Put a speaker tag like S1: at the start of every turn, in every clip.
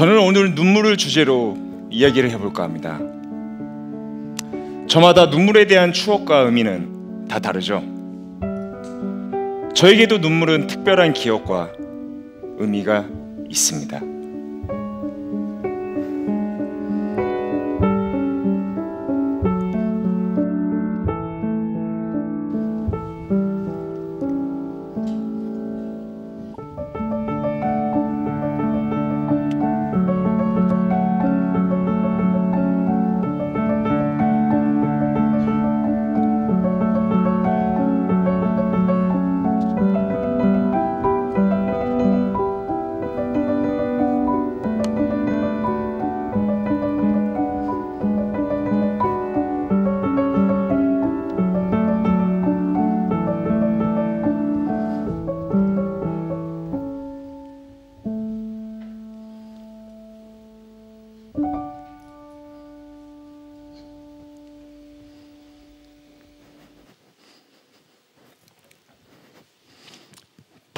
S1: 저는 오늘 눈물을 주제로 이야기를 해볼까 합니다. 저마다 눈물에 대한 추억과 의미는 다 다르죠. 저에게도 눈물은 특별한 기억과 의미가 있습니다.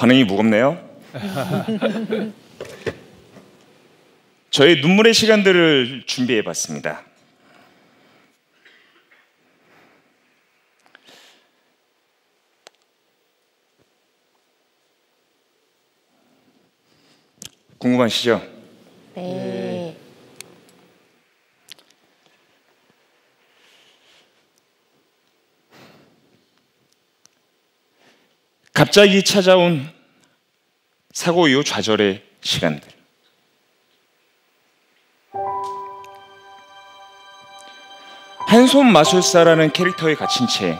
S1: 반응이 무겁네요. 저희 눈물의 시간들을 준비해 봤습니다. 궁금하시죠?
S2: 네.
S1: 갑자기 찾아온 사고 이후 좌절의 시간들. 한손 마술사라는 캐릭터에 갇힌 채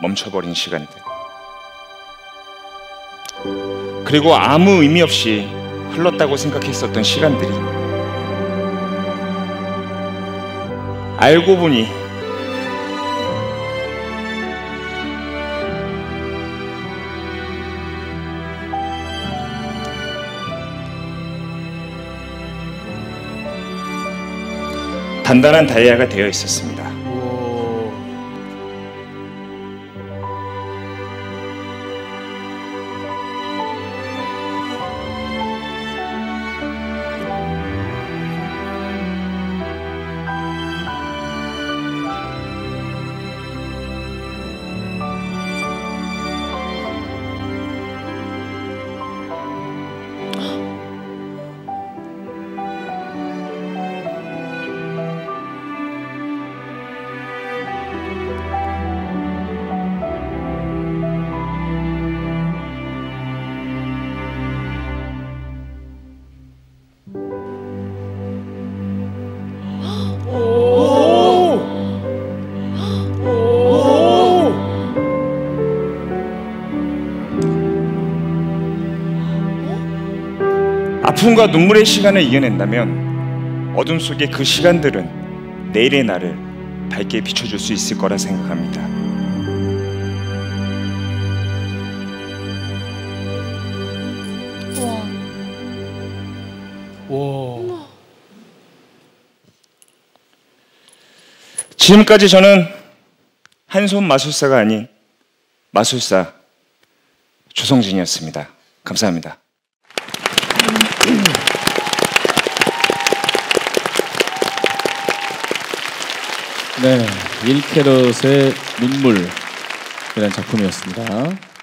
S1: 멈춰버린 시간들. 그리고 아무 의미 없이 흘렀다고 생각했었던 시간들이 알고 보니 단단한 다이아가 되어 있었습니다. 아픔과 눈물의 시간을 이겨낸다면 어둠 속의 그 시간들은 내일의 나를 밝게 비춰줄 수 있을 거라 생각합니다.
S3: 와.
S1: 지금까지 저는 한손 마술사가 아닌 마술사 조성진이었습니다. 감사합니다.
S3: 네, 1캐럿의 눈물이라는 작품이었습니다.